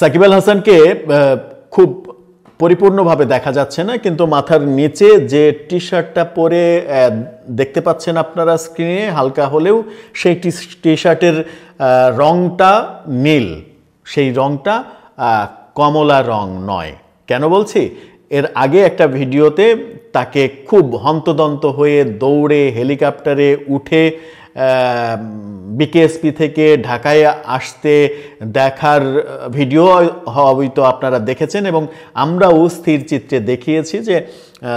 সাকিব আল হাসানকে খুব পরিপূর্ণভাবে দেখা যাচ্ছে না, কিন্তু মাথার নিচে যে টি শার্টটা পরে দেখতে পাচ্ছেন আপনারা স্ক্রিনে হালকা হলেও সেই টি শার্টের রংটা নীল। সেই রংটা কমলা রং নয়। কেন বলছি? এর আগে একটা ভিডিওতে তাকে খুব হন্তদন্ত হয়ে দৌড়ে, হেলিকপ্টারে উঠে বিকেএসপি থেকে ঢাকায় আসতে দেখার ভিডিও হয়তো আপনারা দেখেছেন এবং আমরাও স্থির চিত্রে দেখিয়েছি যে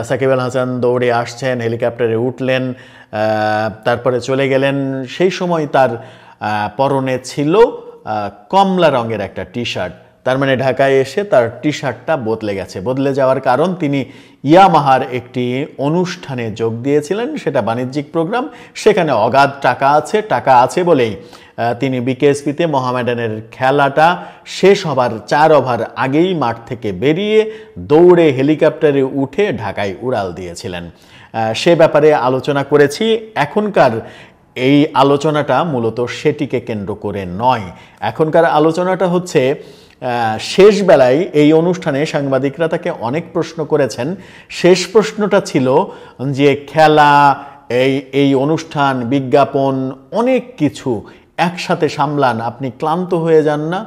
সাকিব আল হাসান দৌড়ে আসছেন, হেলিকপ্টারে উঠলেন তারপরে চলে গেলেন। সেই সময় তার পরনে ছিল কমলা রঙের একটা টি শার্ট তার মানে ঢাকায় এসে তার টি শার্টটা বদলে গেছে। বদলে যাওয়ার কারণ তিনি ইয়ামাহার একটি অনুষ্ঠানে যোগ দিয়েছিলেন, সেটা বাণিজ্যিক প্রোগ্রাম। সেখানে অগাধ টাকা আছে টাকা আছে বলেই তিনি বিকেএসপিতে মোহামেডানের খেলাটা শেষ হবার চার ওভার আগেই মাঠ থেকে বেরিয়ে দৌড়ে হেলিকপ্টারে উঠে ঢাকায় উড়াল দিয়েছিলেন। সে ব্যাপারে আলোচনা করেছি। এখনকার এই আলোচনাটা মূলত সেটিকে কেন্দ্র করে নয়। এখনকার আলোচনাটা হচ্ছে শেষ বেলায় এই অনুষ্ঠানে সাংবাদিকরা তাকে অনেক প্রশ্ন করেছেন। শেষ প্রশ্নটা ছিল যে খেলা, এই এই অনুষ্ঠান, বিজ্ঞাপন, অনেক কিছু একসাথে সামলান, আপনি ক্লান্ত হয়ে যান না।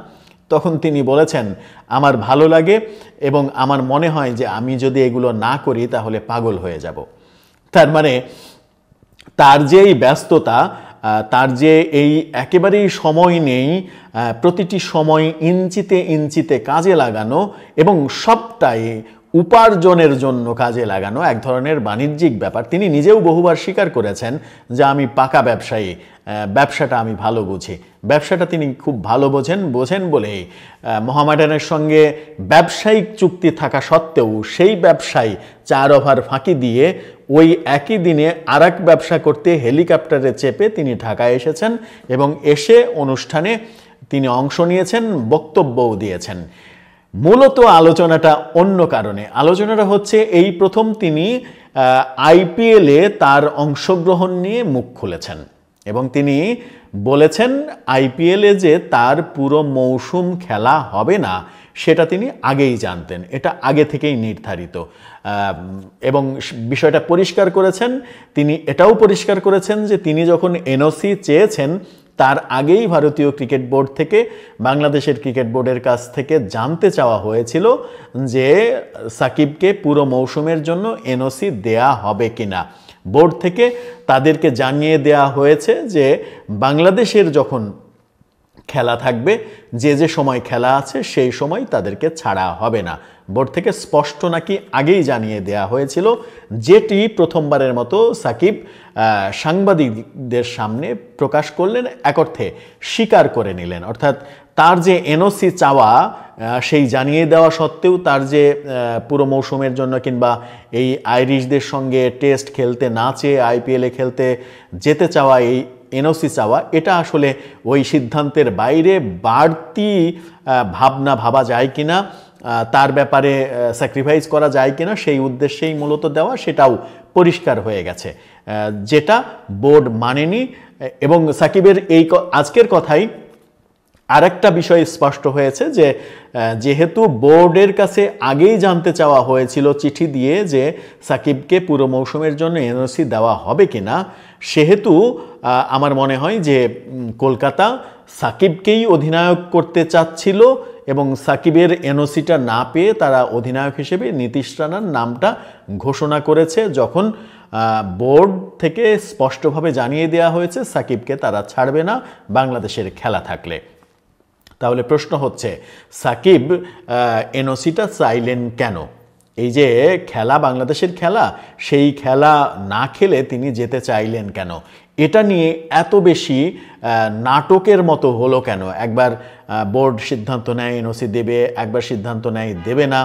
তখন তিনি বলেছেন, আমার ভালো লাগে এবং আমার মনে হয় যে আমি যদি এগুলো না করি তাহলে পাগল হয়ে যাব। তার মানে তার যে এই ব্যস্ততা তার যে এই একেবারেই সময় নেই প্রতিটি সময় ইঞ্চিতে ইঞ্চিতে কাজে লাগানো এবং সবটাই উপার্জনের জন্য কাজে লাগানো এক ধরনের বাণিজ্যিক ব্যাপার। তিনি নিজেও বহুবার স্বীকার করেছেন যে আমি পাকা ব্যবসায়ী ব্যবসাটা আমি ভালো বুঝি। ব্যবসাটা তিনি খুব ভালো বোঝেন বোঝেন বলেই মোহামেডানের সঙ্গে ব্যবসায়িক চুক্তি থাকা সত্ত্বেও সেই ব্যবসায় চার ওভার ফাঁকি দিয়ে ওই একই দিনে আর ব্যবসা করতে হেলিকপ্টারে চেপে তিনি ঢাকায় এসেছেন এবং এসে অনুষ্ঠানে তিনি অংশ নিয়েছেন, বক্তব্যও দিয়েছেন। মূলত আলোচনাটা অন্য কারণে। আলোচনাটা হচ্ছে এই প্রথম তিনি আইপিএলে তার অংশগ্রহণ নিয়ে মুখ খুলেছেন এবং তিনি বলেছেন, আইপিএলে যে তার পুরো মৌসুম খেলা হবে না সেটা তিনি আগেই জানতেন। এটা আগে থেকেই নির্ধারিত। এবং বিষয়টা পরিষ্কার করেছেন, তিনি এটাও পরিষ্কার করেছেন যে তিনি যখন এনওসি চেয়েছেন, তার আগেই ভারতীয় ক্রিকেট বোর্ড থেকে, বাংলাদেশের ক্রিকেট বোর্ডের কাছ থেকে জানতে চাওয়া হয়েছিল যে, সাকিবকে পুরো মৌসুমের জন্য এনওসি দেয়া হবে কিনা। বোর্ড থেকে তাদেরকে জানিয়ে দেয়া হয়েছে যে, বাংলাদেশের যখন খেলা থাকবে। যে যে সময় খেলা আছে, সেই সময় তাদেরকে ছাড়া হবে না। বোর্ড থেকে স্পষ্ট নাকি আগেই জানিয়ে দেয়া হয়েছিল, যেটি প্রথমবারের মতো সাকিব সাংবাদিকদের সামনে প্রকাশ করলেন এক অর্থে স্বীকার করে নিলেন। অর্থাৎ তার যে এনওসি চাওয়া সেই জানিয়ে দেওয়া সত্ত্বেও তার যে পুরো মৌসুমের জন্য কিংবা এই আইরিশদের সঙ্গে টেস্ট খেলতে না চেয়ে আইপিএলে খেলতে যেতে চাওয়া এই এনওসি চাওয়া, এটা আসলে ওই সিদ্ধান্তের বাইরে বাড়তি ভাবনা ভাবা যায় কি না তার ব্যাপারে স্যাক্রিফাইস করা যায় কিনা, সেই উদ্দেশ্যেই মূলত দেওয়া, সেটাও পরিষ্কার হয়ে গেছে। যেটা বোর্ড মানেনি, এবং সাকিবের এই আজকের কথাই আরেকটা বিষয় স্পষ্ট হয়েছে যে যেহেতু বোর্ডের কাছে আগেই জানতে চাওয়া হয়েছিল চিঠি দিয়ে যে সাকিবকে পুরো মৌসুমের জন্য এনওসি দেওয়া হবে কিনা, সেহেতু আমার মনে হয় যে কলকাতা সাকিবকেই অধিনায়ক করতে চাচ্ছিল এবং সাকিবের এনওসিটা না পেয়ে তারা অধিনায়ক হিসেবে নীতিশ রানার নামটা ঘোষণা করেছে যখন বোর্ড থেকে স্পষ্টভাবে জানিয়ে দেওয়া হয়েছে সাকিবকে তারা ছাড়বে না বাংলাদেশের খেলা থাকলে। তাহলে প্রশ্ন হচ্ছে, সাকিব এনওসিটা চাইলেন কেন? এই যে খেলা বাংলাদেশের খেলা, সেই খেলা না খেলে তিনি যেতে চাইলেন কেন? এটা নিয়ে এত বেশি নাটকের মতো হলো কেন? একবার বোর্ড সিদ্ধান্ত নেয়, এনওসি দেবে, একবার সিদ্ধান্ত নেয়, দেবে না।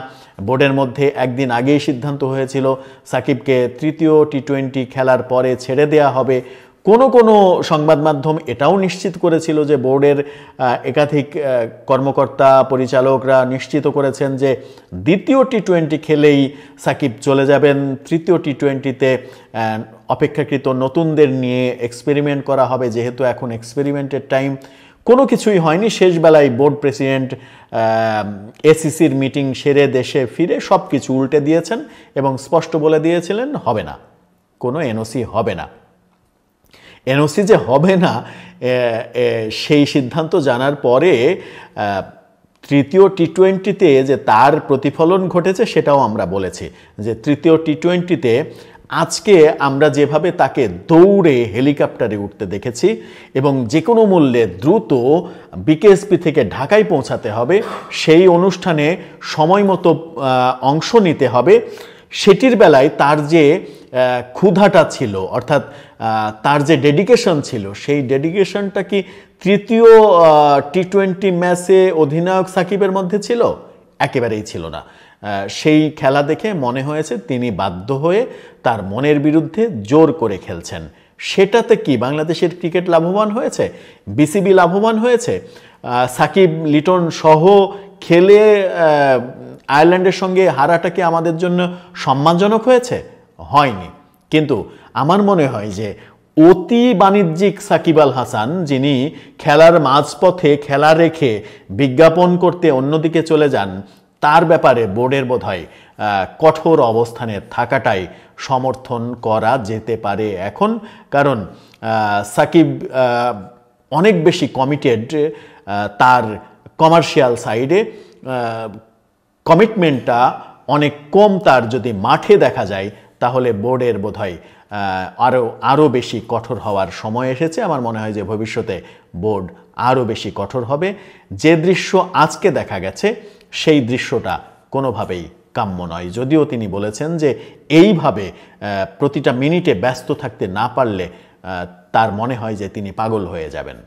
বোর্ডের মধ্যে একদিন আগেই সিদ্ধান্ত হয়েছিল, সাকিবকে তৃতীয় টি টোয়েন্টি খেলার পরে ছেড়ে দেয়া হবে। কোনো কোনো সংবাদ মাধ্যম এটাও নিশ্চিত করেছিল যে বোর্ডের একাধিক কর্মকর্তা পরিচালকরা নিশ্চিত করেছেন যে দ্বিতীয় টি টোয়েন্টি খেলেই সাকিব চলে যাবেন। তৃতীয় টি টোয়েন্টিতে অপেক্ষাকৃত নতুনদের নিয়ে এক্সপেরিমেন্ট করা হবে। যেহেতু এখন এক্সপেরিমেন্টের টাইম কোনো কিছুই হয়নি। শেষ বেলায় বোর্ড প্রেসিডেন্ট এসিসির মিটিং সেরে দেশে ফিরে সব কিছু উল্টে দিয়েছেন এবং স্পষ্ট বলে দিয়েছিলেন, হবে না। কোনো এনওসি হবে না। এনওসি যে হবে না সেই সিদ্ধান্ত জানার পরে তৃতীয় টি টোয়েন্টিতে যে তার প্রতিফলন ঘটেছে সেটাও আমরা বলেছি। যে তৃতীয় টি টোয়েন্টিতে আজকে আমরা যেভাবে তাকে দৌড়ে হেলিকপ্টারে উঠতে দেখেছি এবং যে কোনো মূল্যে দ্রুত বিকেএসপি থেকে ঢাকায় পৌঁছাতে হবে, সেই অনুষ্ঠানে সময় মতো অংশ নিতে হবে। সেটির বেলায় তার যে ক্ষুধাটা ছিল, অর্থাৎ তার যে ডেডিকেশন ছিল, সেই ডেডিকেশনটা কি তৃতীয় টি টোয়েন্টি ম্যাচে অধিনায়ক সাকিবের মধ্যে ছিল? একেবারেই ছিল না। সেই খেলা দেখে মনে হয়েছে তিনি বাধ্য হয়ে তার মনের বিরুদ্ধে জোর করে খেলছেন। সেটাতে কি বাংলাদেশের ক্রিকেট লাভবান হয়েছে? বিসিবি লাভবান হয়েছে? সাকিব, লিটন সহ খেলে আয়ারল্যান্ডের সঙ্গে হারাটা কি আমাদের জন্য সম্মানজনক হয়েছে? হয়নি। কিন্তু আমার মনে হয় যে অতি বাণিজ্যিক সাকিব আল হাসান, যিনি খেলার মাঝপথে খেলা রেখে বিজ্ঞাপন করতে অন্যদিকে চলে যান, তার ব্যাপারে বোর্ডের বোধ হয় কঠোর অবস্থানে থাকাটাই সমর্থন করা যেতে পারে এখন। কারণ সাকিব অনেক বেশি কমিটেড তার কমার্শিয়াল সাইডে কমিটমেন্টটা অনেক কম তার যদি মাঠে দেখা যায়, তাহলে বোর্ডের বোধহয় আরও আরও বেশি কঠোর হওয়ার সময় এসেছে। আমার মনে হয় যে ভবিষ্যতে বোর্ড আরও বেশি কঠোর হবে। যে দৃশ্য আজকে দেখা গেছে, সেই দৃশ্যটা কোনোভাবেই কাম্য নয়। যদিও তিনি বলেছেন যে এইভাবে প্রতিটা মিনিটে ব্যস্ত থাকতে না পারলে তার মনে হয় যে তিনি পাগল হয়ে যাবেন।